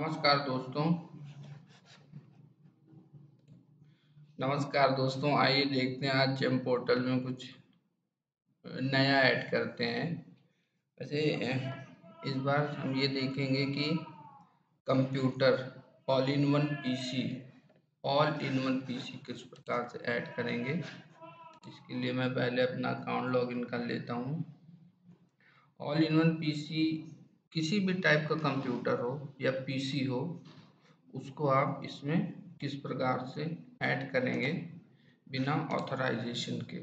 नमस्कार दोस्तों। नमस्कार दोस्तों, आइए देखते हैं आज जेम पोर्टल में कुछ नया ऐड करते हैं। वैसे, इस बार हम ये देखेंगे कि computer all in one PC all in one PC किस प्रकार से ऐड करेंगे, इसके लिए मैं पहले अपना अकाउंट लॉगिन कर लेता हूँ। ऑल इन वन पीसी किसी भी टाइप का कंप्यूटर हो या पीसी हो, उसको आप इसमें किस प्रकार से ऐड करेंगे बिना ऑथराइजेशन के?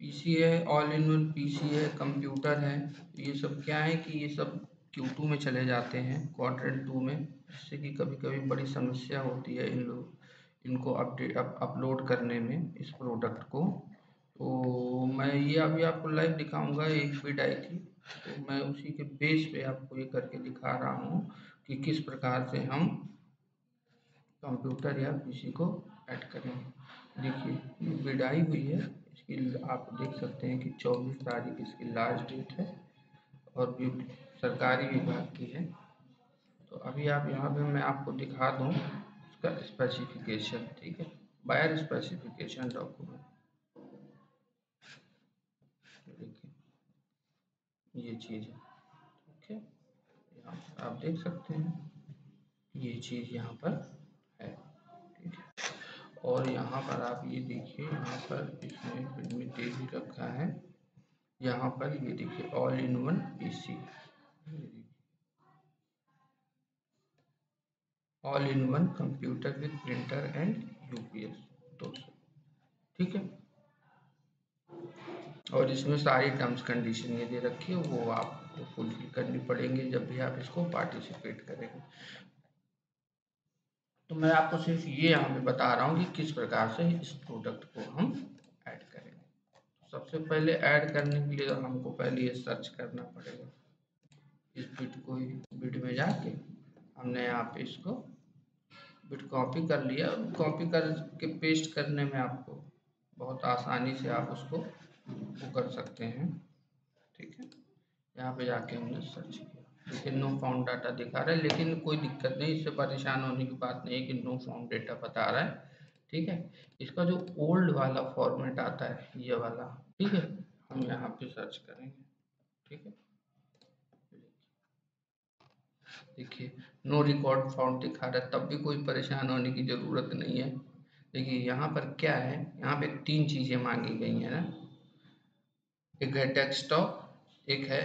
पीसी है ऑल इन वन पीसी है कंप्यूटर है, ये सब क्या है कि ये सब क्यू टू में चले जाते हैं क्वाड्रेंट टू में, जिससे कि कभी कभी बड़ी समस्या होती है इन लोग, इनको अपडेट अपलोड करने में इस प्रोडक्ट को तो मैं ये अभी आपको लाइव दिखाऊँगा एक वीड आई थी। तो मैं उसी के बेस पे आपको ये करके दिखा रहा हूँ कि किस प्रकार से हम कंप्यूटर या पीसी को ऐड करें। देखिए, ये वीड आई हुई है। इसकी आप देख सकते हैं कि 24 तारीख इसकी लास्ट डेट है और भी सरकारी विभाग की है। तो अभी आप यहाँ पे मैं आपको दिखा दूँ उसका स्पेसिफिकेशन ठीक है? बायर स्पेसिफिकेशन डॉक्यूमेंट ये चीज़ है है? यहाँ आप देख सकते हैं, ये चीज़ यहाँ पर है, ठीक है? और यहाँ पर आप ये देखिए, यहाँ पर इसमें में तेज़ी रखा है, यहाँ पर ये देखिए all in one PC all in one computer with printer and UPS दोस्तों, ठीक है? और इसमें सारी टर्म्स कंडीशन ये दे रखी है, वो आपको फुलफिल करनी पड़ेंगी जब भी आप इसको पार्टिसिपेट करेंगे। तो मैं आपको सिर्फ़ ये यहाँ पे बता रहा हूँ कि किस प्रकार से इस प्रोडक्ट को हम ऐड करेंगे। सबसे पहले ऐड करने के लिए हमको पहले ये सर्च करना पड़ेगा। इस बिट को बिट में जाके हमने यहाँ पे इसको बिट कॉपी कर लिया। कॉपी करके पेस्ट करने में आपको बहुत आसानी से आप उसको वो कर सकते हैं। ठीक है? यहाँ पे जाके हमने सर्च किया। देखिए नो फाउंड डाटा दिखा रहा है, लेकिन कोई दिक्कत नहीं, इससे परेशान होने की बात नहीं है कि नो फाउंड डेटा बता रहा है। ठीक है? इसका जो ओल्ड वाला फॉर्मेट आता है, ये वाला, ठीक है? हम यहाँ पे सर्च करेंगे। ठीक है? देखिए नो रिकॉर्ड फाउंड दिखा रहा है, तब भी कोई परेशान होने की ज़रूरत नहीं है। देखिए, यहाँ पर क्या है? यहाँ पे तीन चीज़ें मांगी गई हैं ना। एक है डेस्कटॉप एक है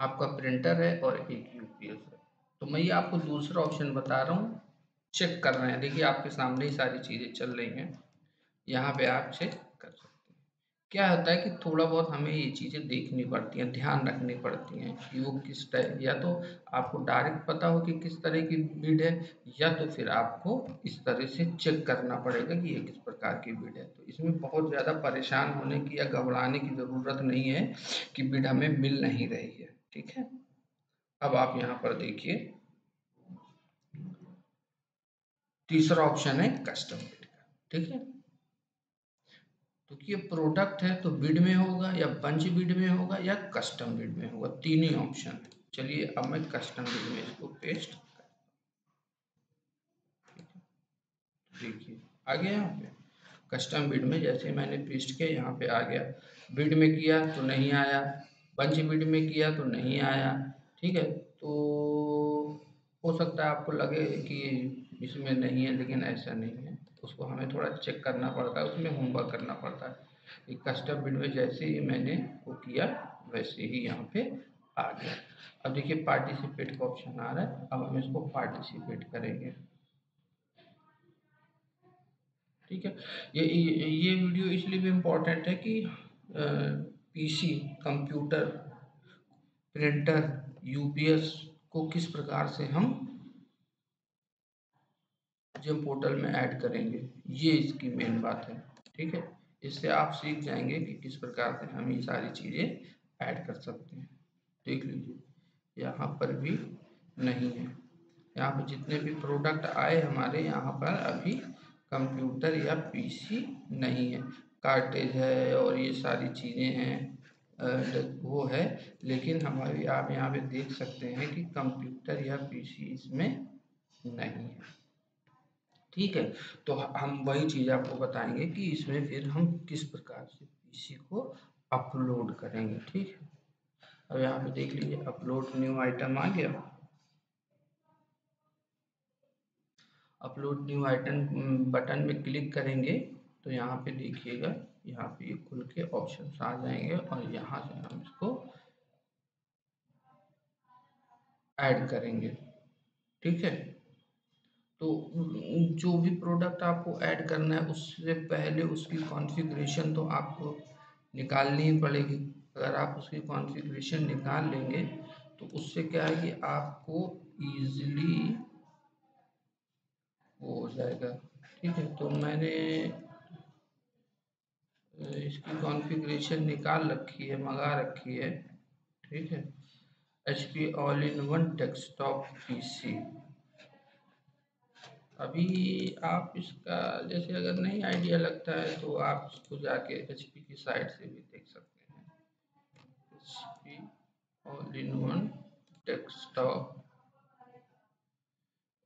आपका प्रिंटर है और एक यूपीएस है। तो मैं ये आपको दूसरा ऑप्शन बता रहा हूँ चेक कर रहे हैं। देखिए आपके सामने ही सारी चीज़ें चल रही हैं। यहाँ पे आप चेक क्या होता है कि थोड़ा बहुत हमें ये चीज़ें देखनी पड़ती हैं, ध्यान रखनी पड़ती हैं कि वो किस टाइप या तो आपको डायरेक्ट पता हो कि किस तरह की बीड है, या तो फिर आपको इस तरह से चेक करना पड़ेगा कि ये किस प्रकार की बीड है। तो इसमें बहुत ज़्यादा परेशान होने की या घबराने की ज़रूरत नहीं है कि बीड हमें मिल नहीं रही है, ठीक है? अब आप यहाँ पर देखिए। तीसरा ऑप्शन है कस्टम बीड का, ठीक है? तो ये प्रोडक्ट है तो बिड में होगा या बंच बिड में होगा या कस्टम बिड में होगा, तीन ही ऑप्शन चलिए अब मैं कस्टम बिड में इसको पेस्ट देखिए, आ गया यहाँ पे। कस्टम बिड में जैसे मैंने पेस्ट किया, यहाँ पे आ गया। बिड में किया तो नहीं आया बंच बिड में किया तो नहीं आया, ठीक है? तो हो सकता है आपको लगे कि इसमें नहीं है, लेकिन ऐसा नहीं है। उसको हमें थोड़ा चेक करना पड़ता है, उसमें होमवर्क करना पड़ता है। कस्टम में जैसे ही मैंने वो किया, वैसे ही यहाँ पे आ गया। अब देखिए पार्टिसिपेट का ऑप्शन आ रहा है, अब हम इसको पार्टिसिपेट करेंगे। ठीक है? ये ये वीडियो इसलिए भी इम्पोर्टेंट है कि पीसी कंप्यूटर प्रिंटर यूपीएस को किस प्रकार से हम जिम पोर्टल में ऐड करेंगे, ये इसकी मेन बात है, ठीक है? इससे आप सीख जाएँगे कि किस प्रकार से हम ये सारी चीज़ें ऐड कर सकते हैं। देख लीजिए, यहाँ पर भी नहीं है। यहाँ पर जितने भी प्रोडक्ट आए हमारे यहाँ पर अभी कंप्यूटर या पीसी नहीं है। कार्टेज है और ये सारी चीज़ें हैं वो है, लेकिन हमारी, आप यहाँ पे देख सकते हैं कि कंप्यूटर या पीसी इसमें नहीं है। ठीक है तो हम वही चीज़ आपको बताएँगे कि इसमें फिर हम किस प्रकार से पीसी को अपलोड करेंगे, ठीक है? अब यहाँ पे देख लीजिए अपलोड न्यू आइटम आ गया। अपलोड न्यू आइटम बटन में क्लिक करेंगे तो यहाँ पे देखिएगा, यहाँ पे ये खुल के ऑप्शन आ जाएँगे और यहाँ से हम इसको ऐड करेंगे, ठीक है? तो जो भी प्रोडक्ट आपको ऐड करना है, उससे पहले उसकी कॉन्फ़िगरेशन तो आपको निकालनी ही पड़ेगी। अगर आप उसकी कॉन्फ़िगरेशन निकाल लेंगे तो उससे क्या है कि आपको ईज़िली वो हो जाएगा। ठीक है तो मैंने इसकी कॉन्फ़िगरेशन निकाल रखी है, मंगा रखी है। ठीक है H P all in one desktop PC अभी आप इसका, जैसे अगर नहीं आइडिया लगता है तो आप इसको जाके एच पी की साइट से भी देख सकते हैं। H P all in one desktop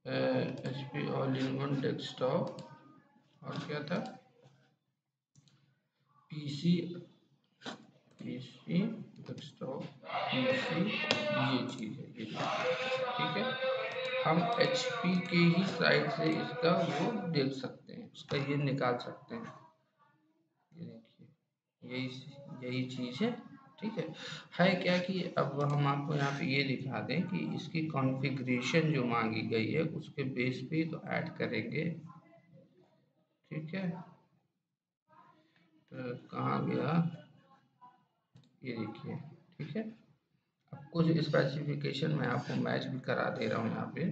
H P all in one desktop और क्या था? पीसी पीसी डेस्कटॉप पीसी ये चीज़ है, ये हम एच पी के ही साइड से इसका वो देख सकते हैं, इसका ये निकाल सकते हैं। ये देखिए, यही यही चीज़ है, ठीक है। है क्या कि अब हम आपको यहाँ पे ये दिखा दें कि इसकी कॉन्फ़िगरेशन जो मांगी गई है, उसके बेस पे तो ऐड करेंगे, ठीक है। तो कहाँ गया? ये देखिए, ठीक है। कुछ स्पेसिफिकेशन मैं आपको मैच भी करा दे रहा हूँ यहाँ पे।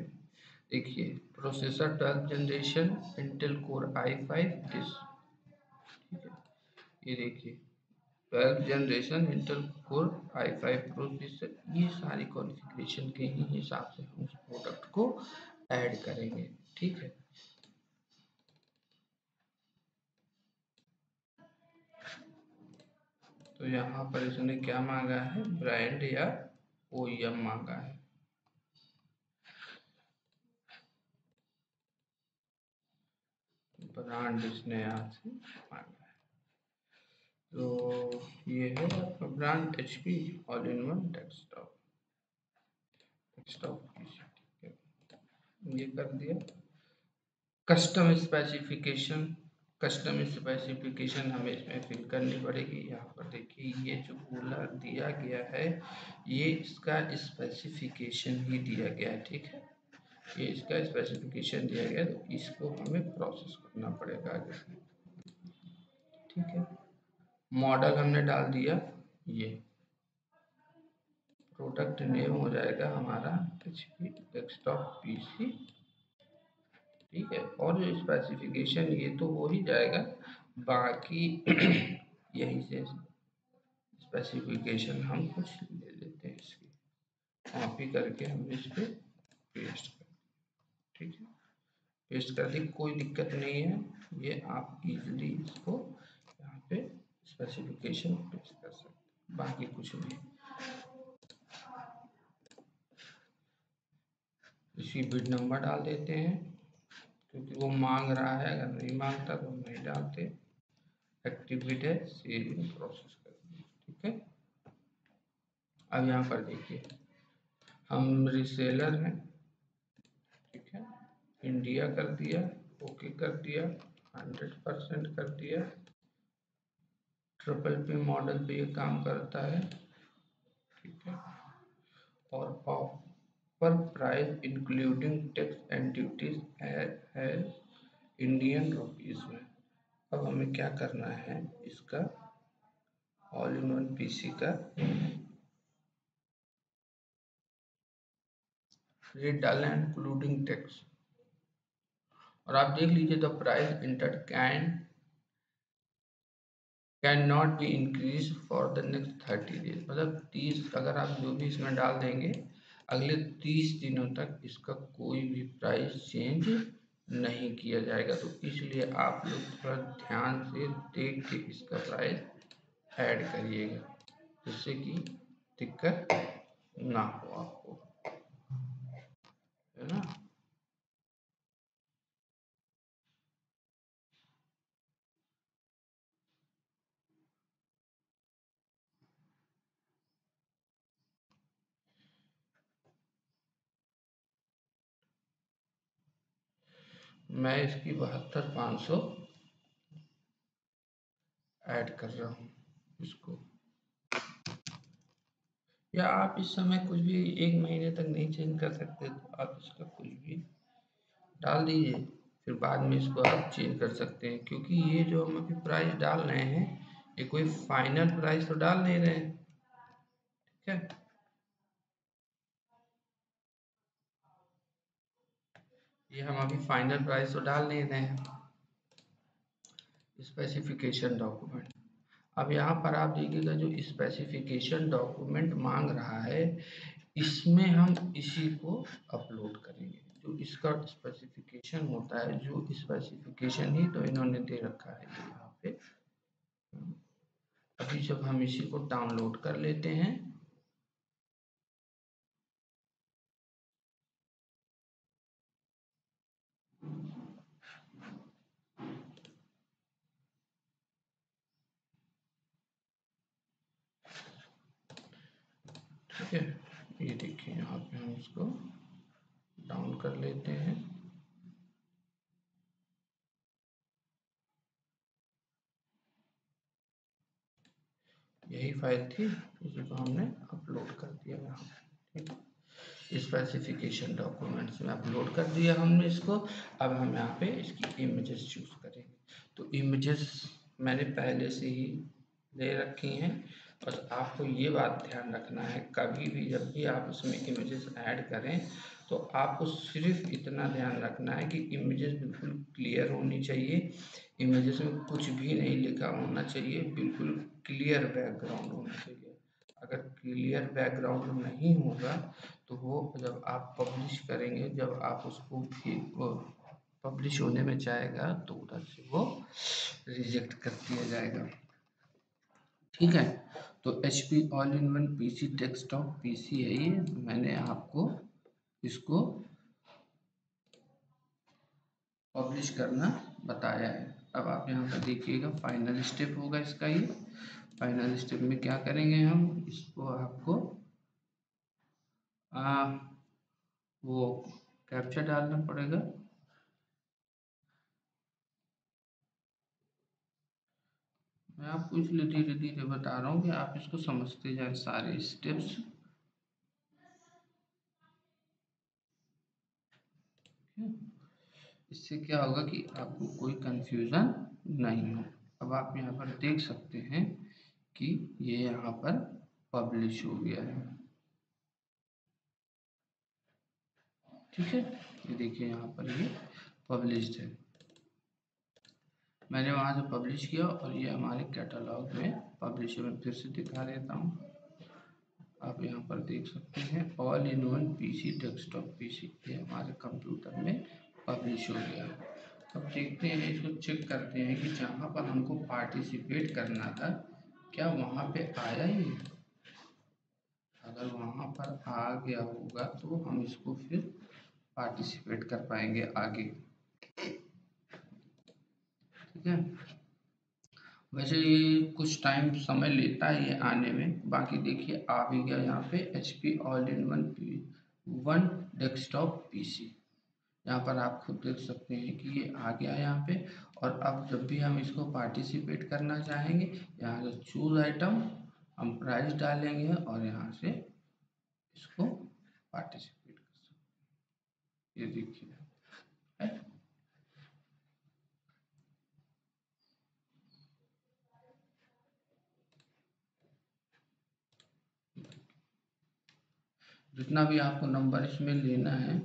देखिए processor twelfth generation Intel core i five है? ये देखिए twelfth generation Intel core i five processor ये सारी कॉन्फ़िगरेशन के ही हिसाब से हम उस प्रोडक्ट को ऐड करेंगे। ठीक है? तो यहाँ पर इसने क्या मांगा है? ब्रांड या ओईएम मांगा है। ब्रांड इसने यहाँ से मांगा है। तो ये है आपका brand H P all in one desktop desktop ये कर दिया। कस्टम स्पेसिफिकेशन कस्टम स्पेसिफिकेशन हमें इसमें फिल करनी पड़ेगी। यहाँ पर देखिए, ये जो कूलर दिया गया है, ये इसका स्पेसिफिकेशन ही दिया गया है, ठीक है? ये इसका स्पेसिफिकेशन दिया गया तो इसको हमें प्रोसेस करना पड़ेगा आगे ठीक है? मॉडल हमने डाल दिया, ये। प्रोडक्ट नेम हो जाएगा हमारा H P desktop P C ठीक है। और जो स्पेसिफिकेशन ये तो हो ही जाएगा। बाकी यहीं से स्पेसिफिकेशन हम कुछ ले लेते हैं इसकी। कॉपी करके हम इस पर पेस्ट कर ठीक है? पेस्ट कर दी, कोई दिक्कत नहीं है। ये आप इजीली इसको यहाँ पे स्पेसिफिकेशन पेस्ट कर सकते बाकी कुछ नहीं। इसी बिट नंबर डाल देते हैं। क्योंकि वो मांग रहा है, अगर नहीं माँगता तो नहीं डालते। एक्टिविट है सेविंग प्रोसेस कर ठीक है? अब यहाँ पर देखिए, हम रिसेलर हैं, ठीक है? इंडिया कर दिया ओके कर दिया हंड्रेड परसेंट कर दिया। ट्रिपल पी मॉडल पे ये काम करता है, ठीक है? और of per price, including tax and duties, है इंडियन रुपीस में। अब हमें क्या करना है? इसका ऑल इन वन पीसी का रेट डालना है इंक्लूडिंग टैक्स और आप देख लीजिए the price inter can can not be increase for the next thirty days मतलब तीस, अगर आप जो भी इसमें डाल देंगे अगले तीस दिनों तक इसका कोई भी प्राइस चेंज नहीं किया जाएगा। तो इसलिए आप लोग थोड़ा ध्यान से देख के इसका प्राइस ऐड करिएगा, जिससे कि दिक्कत ना हो आपको। है ना? मैं इसकी बहत्तर पाँच सौ ऐड कर रहा हूँ इसको। या आप इस समय कुछ भी एक महीने तक नहीं चेंज कर सकते तो आप इसका कुछ भी डाल दीजिए, फिर बाद में इसको आप चेंज कर सकते हैं। क्योंकि ये जो हम अभी प्राइस डाल रहे हैं, ये कोई फाइनल प्राइस तो डाल नहीं रहे हैं। ठीक है? ये हम अभी फाइनल प्राइस तो डाल नहीं रहे हैं। स्पेसिफिकेशन डॉक्यूमेंट अब यहाँ पर आप देखिएगा जो स्पेसिफिकेशन डॉक्यूमेंट मांग रहा है, इसमें हम इसी को अपलोड करेंगे। जो इसका स्पेसिफिकेशन होता है, जो स्पेसिफिकेशन ही तो इन्होंने दे रखा है यहाँ पे। अभी जब हम इसी को डाउनलोड कर लेते हैं ठीक है ये देखिए यहाँ पे हम इसको डाउन कर लेते हैं। यही फ़ाइल थी इसी को हमने अपलोड कर दिया यहाँ, ठीक स्पेसिफिकेशन डॉक्यूमेंट्स में अपलोड कर दिया हमने इसको, अब हम यहाँ पे इसकी इमेजेस चूज़ करेंगे। तो इमेजेस मैंने पहले से ही ले रखी हैं बस आपको ये बात ध्यान रखना है, कभी भी जब भी आप इसमें इमेजेस ऐड करें तो आपको सिर्फ़ इतना ध्यान रखना है कि इमेजेस बिल्कुल क्लियर होनी चाहिए। इमेजेस में कुछ भी नहीं लिखा होना चाहिए, बिल्कुल क्लियर बैकग्राउंड होना चाहिए। अगर क्लियर बैकग्राउंड नहीं होगा तो वो जब आप पब्लिश करेंगे, जब आप उसको भी पब्लिश होने में जाएगा तो उधर से वो रिजेक्ट कर दिया जाएगा। ठीक है? तो H P all in one P C desktop P C है ये, मैंने आपको इसको पब्लिश करना बताया है। अब आप यहाँ पर देखिएगा फाइनल स्टेप होगा इसका ये। फाइनल स्टेप में क्या करेंगे हम? इसको आपको आ, वो कैप्चर डालना पड़ेगा। मैं आपको इसलिए धीरे धीरे बता रहा हूँ कि आप इसको समझते जाए सारे स्टेप्स इससे क्या होगा कि आपको कोई कंफ्यूजन नहीं हो। अब आप यहाँ पर देख सकते हैं कि ये यहाँ पर पब्लिश हो गया है। ठीक है? ये देखिए यहाँ पर ये पब्लिश्ड है। मैंने वहाँ से पब्लिश किया और ये हमारे कैटलॉग में पब्लिश मैं फिर से दिखा देता हूँ। आप यहाँ पर देख सकते हैं all in one PC desktop PC ये हमारे कंप्यूटर में पब्लिश हो गया अब देखते हैं, इसको चेक करते हैं कि जहाँ पर हमको पार्टिसिपेट करना था, क्या वहाँ पे आया ही अगर वहाँ पर आ गया होगा तो हम इसको फिर पार्टिसिपेट कर पाएँगे आगे। ठीक है? वैसे ये कुछ टाइम समय लेता है ये आने में। बाकी देखिए, आ भी गया यहाँ पे H P all in one P one desktop PC यहाँ पर आप खुद देख सकते हैं कि ये आ गया यहाँ पे। और अब जब भी हम इसको पार्टिसिपेट करना चाहेंगे, यहाँ से चूज़ आइटम हम प्राइस डालेंगे और यहाँ से इसको पार्टिसिपेट कर सकते हैं। ये देखिए। जितना भी आपको नंबर इसमें लेना है,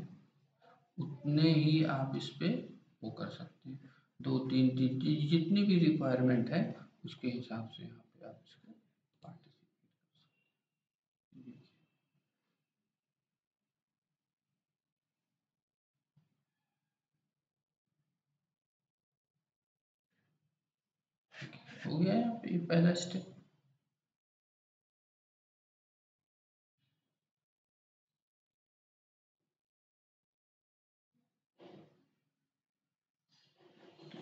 उतने ही आप इस पर वो कर सकते हैं। दो, तीन तीन जितनी भी रिक्वायरमेंट है, उसके हिसाब से यहाँ पे आप इसको पार्टिसिपेट कर सकते हैं। गया यहाँ पे पहला स्टेप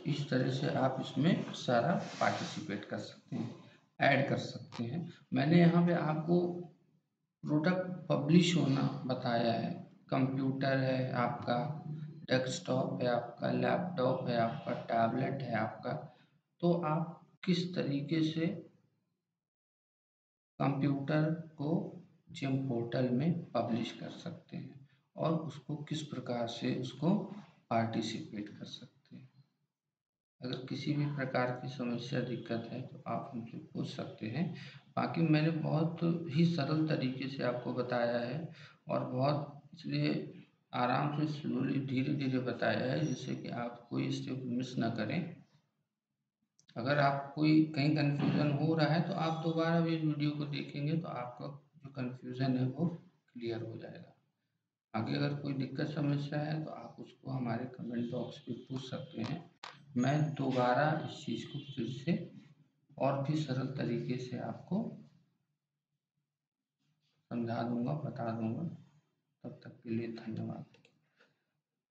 इस तरह से आप इसमें सारा पार्टिसिपेट कर सकते हैं ऐड कर सकते हैं। मैंने यहाँ पे आपको प्रोडक्ट पब्लिश होना बताया है। कंप्यूटर है आपका डेस्कटॉप है आपका लैपटॉप है आपका टैबलेट है आपका। तो आप किस तरीके से कंप्यूटर को जिम पोर्टल में पब्लिश कर सकते हैं और उसको किस प्रकार से उसको पार्टिसिपेट कर सकते हैं। अगर किसी भी प्रकार की समस्या, दिक्कत है तो आप हमसे पूछ सकते हैं। बाकी मैंने बहुत ही सरल तरीके से आपको बताया है और बहुत इसलिए आराम से स्लोली धीरे धीरे बताया है, जिससे कि आप कोई स्टेप मिस ना करें। अगर आप कोई कहीं कन्फ्यूज़न हो रहा है तो आप दोबारा भी इस वीडियो को देखेंगे तो आपका जो कन्फ्यूज़न है, वो क्लियर हो जाएगा। आगे अगर कोई दिक्कत, समस्या है तो आप उसको हमारे कमेंट बॉक्स पे पूछ सकते हैं। मैं दोबारा इस चीज़ को फिर से और भी सरल तरीके से आपको समझा दूँगा, बता दूँगा। तब तक के लिए धन्यवाद।